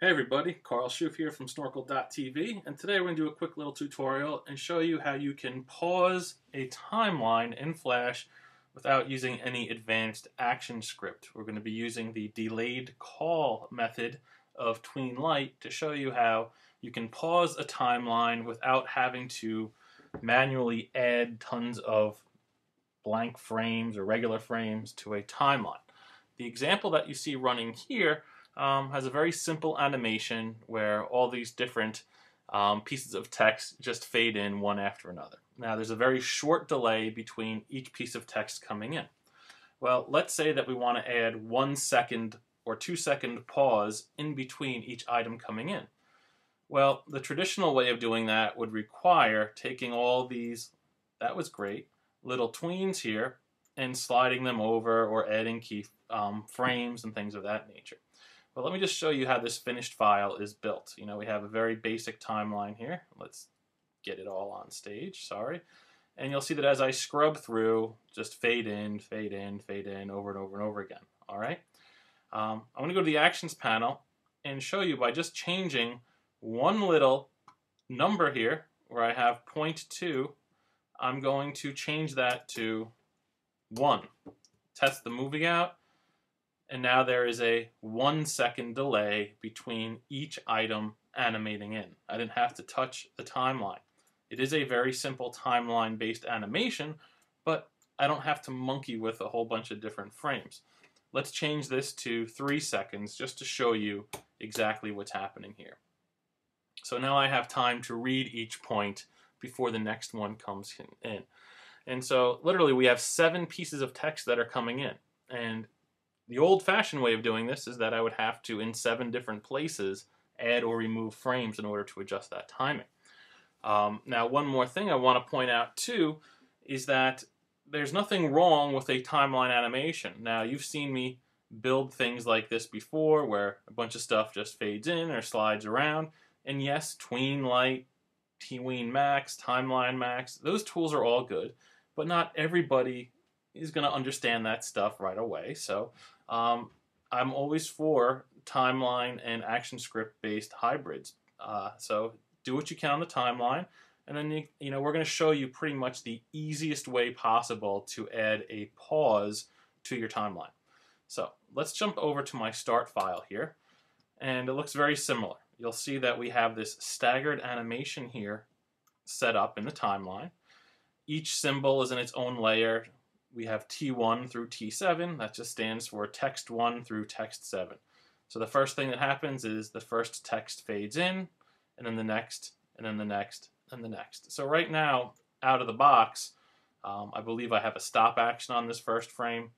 Hey everybody, Carl Schooff here from snorkl.tv, and today we're going to do a quick little tutorial and show you how you can pause a timeline in Flash without using any advanced action script. We're going to be using the delayed call method of TweenLite to show you how you can pause a timeline without having to manually add tons of blank frames or regular frames to a timeline. The example that you see running here um, has a very simple animation where all these different um, pieces of text just fade in one after another. Now there's a very short delay between each piece of text coming in. Well, let's say that we want to add one second or two second pause in between each item coming in. Well, the traditional way of doing that would require taking all these, that was great, little tweens here and sliding them over or adding key um, frames and things of that nature. But let me just show you how this finished file is built. You know, we have a very basic timeline here. Let's get it all on stage, sorry. And you'll see that as I scrub through, just fade in, fade in, fade in, over and over and over again, all right? Um, I'm gonna go to the Actions panel and show you by just changing one little number here, where I have 0.2, I'm going to change that to 1. Test the movie out, and now there is a one second delay between each item animating in. I didn't have to touch the timeline. It is a very simple timeline based animation, but I don't have to monkey with a whole bunch of different frames. Let's change this to three seconds just to show you exactly what's happening here. So now I have time to read each point before the next one comes in. And so literally we have seven pieces of text that are coming in. And the old-fashioned way of doing this is that I would have to, in seven different places, add or remove frames in order to adjust that timing. Um, now, one more thing I want to point out, too, is that there's nothing wrong with a timeline animation. Now, you've seen me build things like this before, where a bunch of stuff just fades in or slides around. And yes, TweenLite, Tween Max, TimelineMax, those tools are all good, but not everybody is going to understand that stuff right away. So um, I'm always for timeline and action script based hybrids. Uh, so do what you can on the timeline, and then you, you know we're going to show you pretty much the easiest way possible to add a pause to your timeline. So let's jump over to my start file here, and it looks very similar. You'll see that we have this staggered animation here set up in the timeline. Each symbol is in its own layer we have T1 through T7. That just stands for text 1 through text 7. So the first thing that happens is the first text fades in, and then the next, and then the next, and the next. So right now, out of the box, um, I believe I have a stop action on this first frame,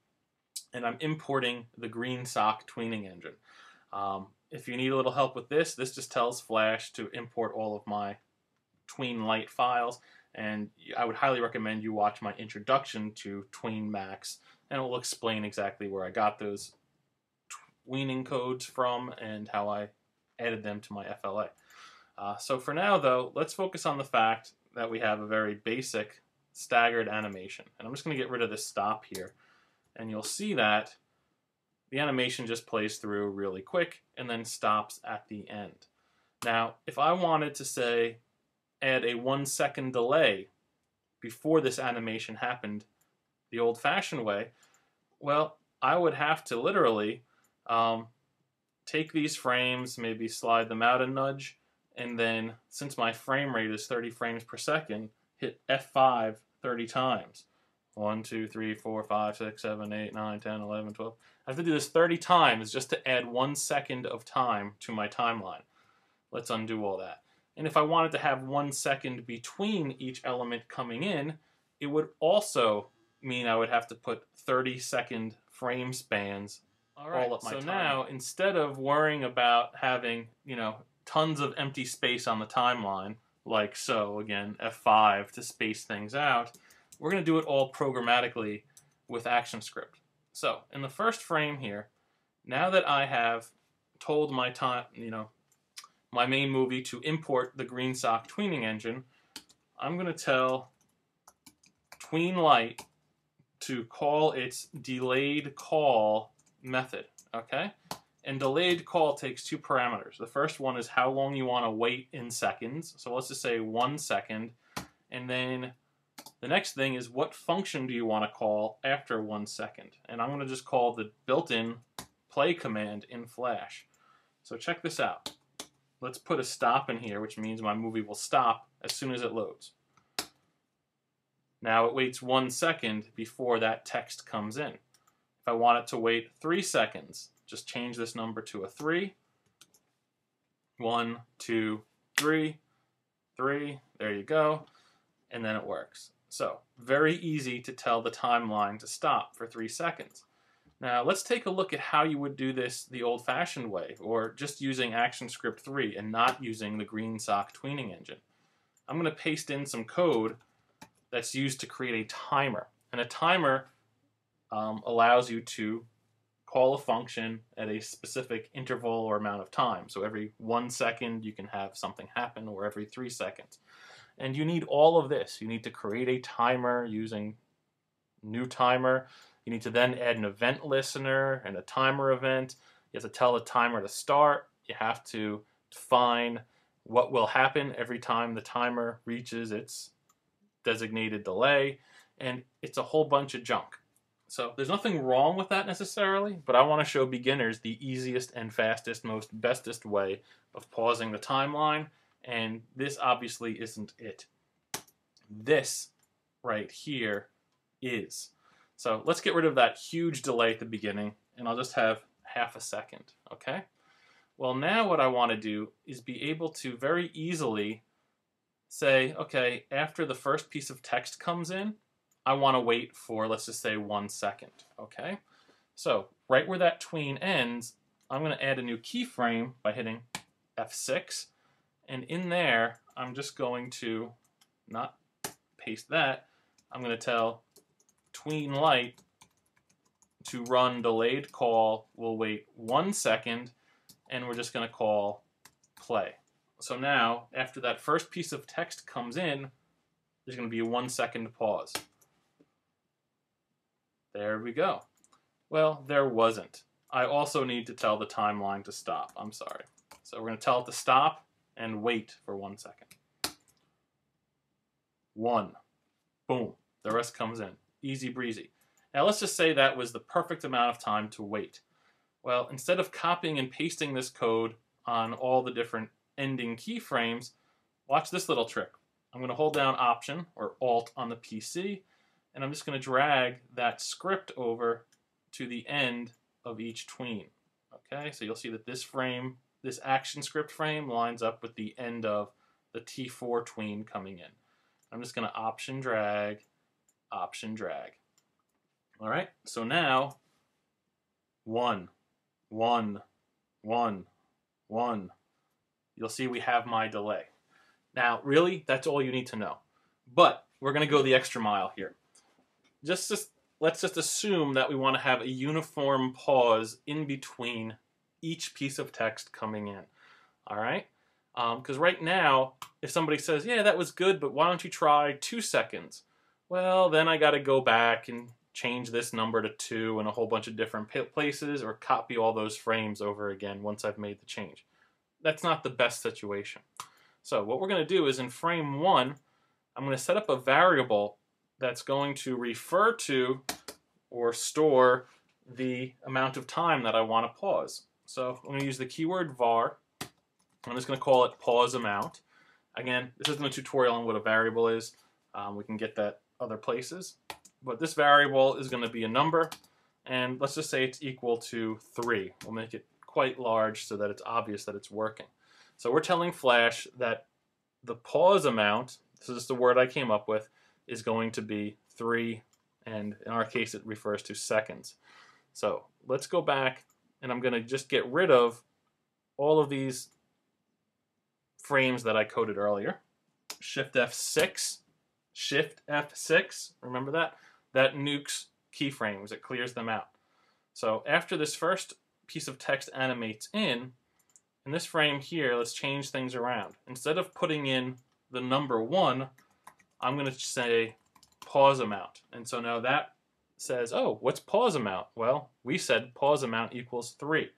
and I'm importing the GreenSock tweening engine. Um, if you need a little help with this, this just tells Flash to import all of my TweenLite files and I would highly recommend you watch my introduction to TweenMax, and it will explain exactly where I got those tweening codes from and how I added them to my FLA. Uh, so for now, though, let's focus on the fact that we have a very basic staggered animation. And I'm just going to get rid of this stop here. And you'll see that the animation just plays through really quick and then stops at the end. Now, if I wanted to say add a one second delay before this animation happened the old fashioned way, well, I would have to literally um, take these frames, maybe slide them out a nudge, and then since my frame rate is 30 frames per second, hit F5 30 times. 1, 2, 3, 4, 5, 6, 7, 8, 9, 10, 11, 12. I have to do this 30 times just to add one second of time to my timeline. Let's undo all that. And if I wanted to have one second between each element coming in, it would also mean I would have to put 30 second frame spans all, right, all up my so time. now instead of worrying about having, you know, tons of empty space on the timeline, like so, again, F5 to space things out, we're going to do it all programmatically with ActionScript. So in the first frame here, now that I have told my time, you know, my main movie to import the GreenSock tweening engine, I'm going to tell TweenLite to call its delayed call method, okay? And delayed call takes two parameters. The first one is how long you want to wait in seconds. So let's just say one second. And then the next thing is what function do you want to call after one second? And I'm going to just call the built-in play command in Flash. So check this out. Let's put a stop in here, which means my movie will stop as soon as it loads. Now it waits one second before that text comes in. If I want it to wait three seconds, just change this number to a three. One, two, three, three, there you go. And then it works. So very easy to tell the timeline to stop for three seconds. Now let's take a look at how you would do this the old-fashioned way, or just using ActionScript 3 and not using the GreenSock tweening engine. I'm going to paste in some code that's used to create a timer. And a timer um, allows you to call a function at a specific interval or amount of time. So every one second you can have something happen, or every three seconds. And you need all of this. You need to create a timer using new timer. You need to then add an event listener and a timer event. You have to tell the timer to start. You have to define what will happen every time the timer reaches its designated delay, and it's a whole bunch of junk. So there's nothing wrong with that necessarily, but I want to show beginners the easiest and fastest, most bestest way of pausing the timeline, and this obviously isn't it. This right here is. So let's get rid of that huge delay at the beginning, and I'll just have half a second, okay? Well, now what I want to do is be able to very easily say, okay, after the first piece of text comes in, I want to wait for, let's just say, one second, okay? So right where that tween ends, I'm going to add a new keyframe by hitting F6, and in there, I'm just going to not paste that, I'm going to tell TweenLite to run delayed call. We'll wait one second, and we're just going to call play. So now, after that first piece of text comes in, there's going to be a one second pause. There we go. Well, there wasn't. I also need to tell the timeline to stop. I'm sorry. So we're going to tell it to stop and wait for one second. One. Boom. The rest comes in. Easy breezy. Now let's just say that was the perfect amount of time to wait. Well, instead of copying and pasting this code on all the different ending keyframes, watch this little trick. I'm going to hold down Option or Alt on the PC, and I'm just going to drag that script over to the end of each tween. Okay, so you'll see that this frame, this action script frame lines up with the end of the T4 tween coming in. I'm just going to Option drag, Option drag. All right, so now one, one, one, one. You'll see we have my delay. Now, really, that's all you need to know. But we're going to go the extra mile here. Just, just let's just assume that we want to have a uniform pause in between each piece of text coming in. All right? Because um, right now, if somebody says, yeah, that was good, but why don't you try two seconds? Well, then I got to go back and change this number to 2 in a whole bunch of different places or copy all those frames over again once I've made the change. That's not the best situation. So what we're going to do is in frame 1, I'm going to set up a variable that's going to refer to or store the amount of time that I want to pause. So I'm going to use the keyword var. I'm just going to call it pause amount. Again, this isn't a tutorial on what a variable is. Um, we can get that other places but this variable is going to be a number, and let's just say it's equal to 3. We'll make it quite large so that it's obvious that it's working. So we're telling Flash that the pause amount, this is the word I came up with, is going to be 3, and in our case it refers to seconds. So let's go back, and I'm going to just get rid of all of these frames that I coded earlier. Shift F6, Shift F6, remember that? that nukes keyframes, it clears them out. So after this first piece of text animates in, in this frame here, let's change things around. Instead of putting in the number one, I'm going to say pause amount. And so now that says, oh, what's pause amount? Well, we said pause amount equals three.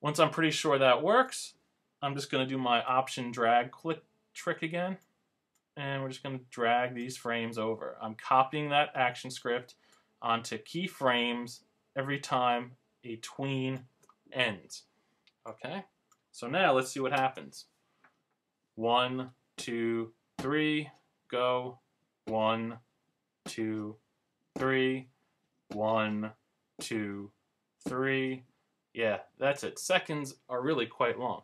Once I'm pretty sure that works, I'm just going to do my option drag click trick again. And we're just going to drag these frames over. I'm copying that action script onto keyframes every time a tween ends. Okay, so now let's see what happens. One, two, three, go. One, two, three, one, two, three. Yeah, that's it. Seconds are really quite long.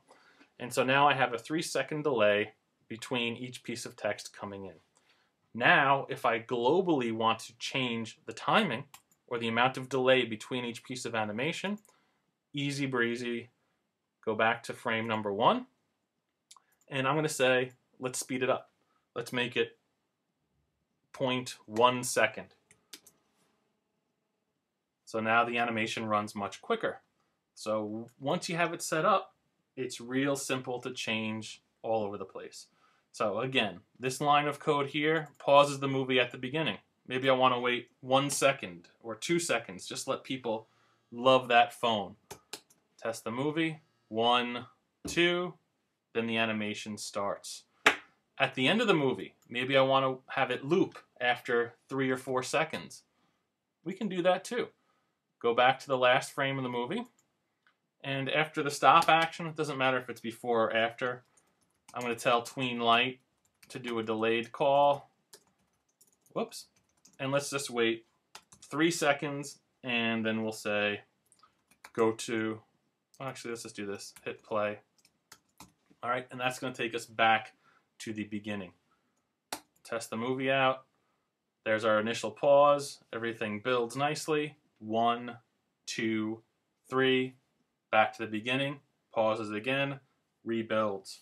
And so now I have a three second delay between each piece of text coming in. Now, if I globally want to change the timing or the amount of delay between each piece of animation, easy breezy, go back to frame number one, and I'm going to say, let's speed it up. Let's make it 0.1 second. So now the animation runs much quicker. So once you have it set up, it's real simple to change all over the place. So again, this line of code here pauses the movie at the beginning. Maybe I want to wait one second or two seconds. Just let people love that phone. Test the movie. One, two, then the animation starts. At the end of the movie, maybe I want to have it loop after three or four seconds. We can do that too. Go back to the last frame of the movie, and after the stop action, it doesn't matter if it's before or after, I'm going to tell TweenLite to do a delayed call. Whoops. And let's just wait three seconds, and then we'll say go to, actually, let's just do this, hit play. All right, and that's going to take us back to the beginning. Test the movie out. There's our initial pause. Everything builds nicely. One, two, three. Back to the beginning. Pauses again. Rebuilds.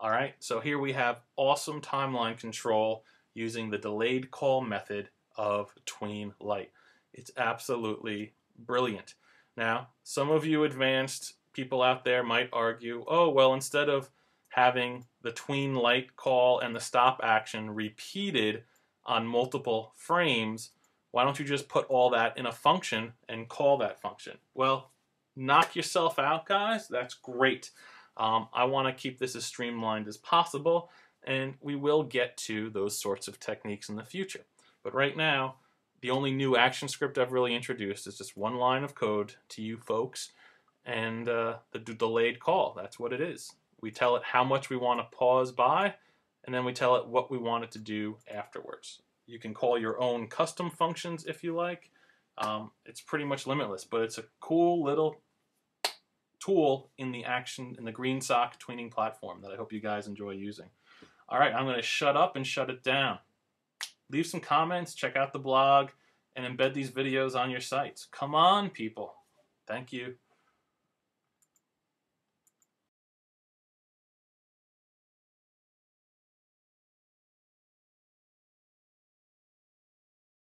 All right, so here we have awesome timeline control using the delayed call method of TweenLite. It's absolutely brilliant. Now, some of you advanced people out there might argue, oh, well, instead of having the TweenLite call and the stop action repeated on multiple frames, why don't you just put all that in a function and call that function? Well, knock yourself out, guys. That's great. Um, I want to keep this as streamlined as possible, and we will get to those sorts of techniques in the future. But right now, the only new action script I've really introduced is just one line of code to you folks and uh, the delayed call. That's what it is. We tell it how much we want to pause by, and then we tell it what we want it to do afterwards. You can call your own custom functions if you like. Um, it's pretty much limitless, but it's a cool little tool in the action in the GreenSock tweening platform that I hope you guys enjoy using. All right, I'm going to shut up and shut it down. Leave some comments, check out the blog, and embed these videos on your sites. Come on, people. Thank you.